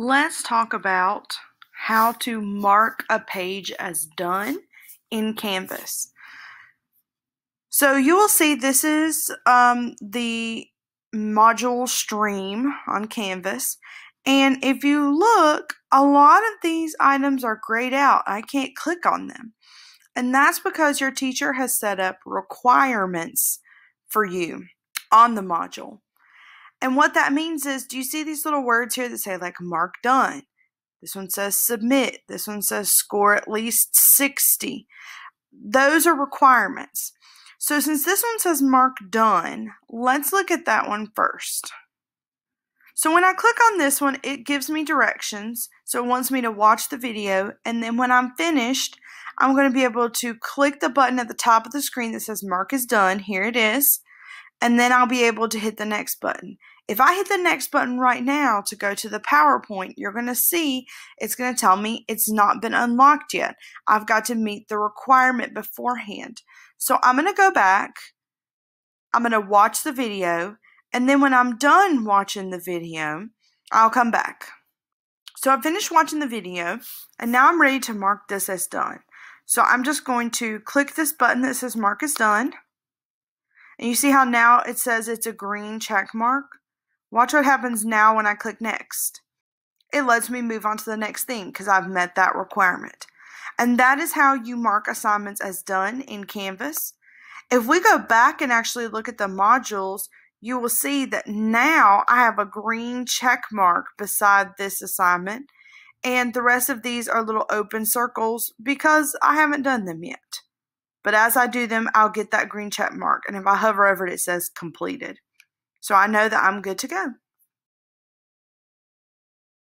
Let's talk about how to mark a page as done in Canvas. So you will see this is um, the module stream on Canvas. And if you look, a lot of these items are grayed out. I can't click on them. And that's because your teacher has set up requirements for you on the module. And what that means is, do you see these little words here that say like mark done? This one says submit. This one says score at least 60. Those are requirements. So since this one says mark done, let's look at that one first. So when I click on this one, it gives me directions. So it wants me to watch the video. And then when I'm finished, I'm going to be able to click the button at the top of the screen that says mark is done. Here it is and then I'll be able to hit the next button. If I hit the next button right now to go to the PowerPoint, you're going to see it's going to tell me it's not been unlocked yet. I've got to meet the requirement beforehand. So I'm going to go back. I'm going to watch the video. And then when I'm done watching the video, I'll come back. So I finished watching the video and now I'm ready to mark this as done. So I'm just going to click this button that says mark as done. And you see how now it says it's a green check mark? Watch what happens now when I click next. It lets me move on to the next thing because I've met that requirement. And that is how you mark assignments as done in Canvas. If we go back and actually look at the modules, you will see that now I have a green check mark beside this assignment. And the rest of these are little open circles because I haven't done them yet. But as I do them, I'll get that green check mark. And if I hover over it, it says completed. So I know that I'm good to go.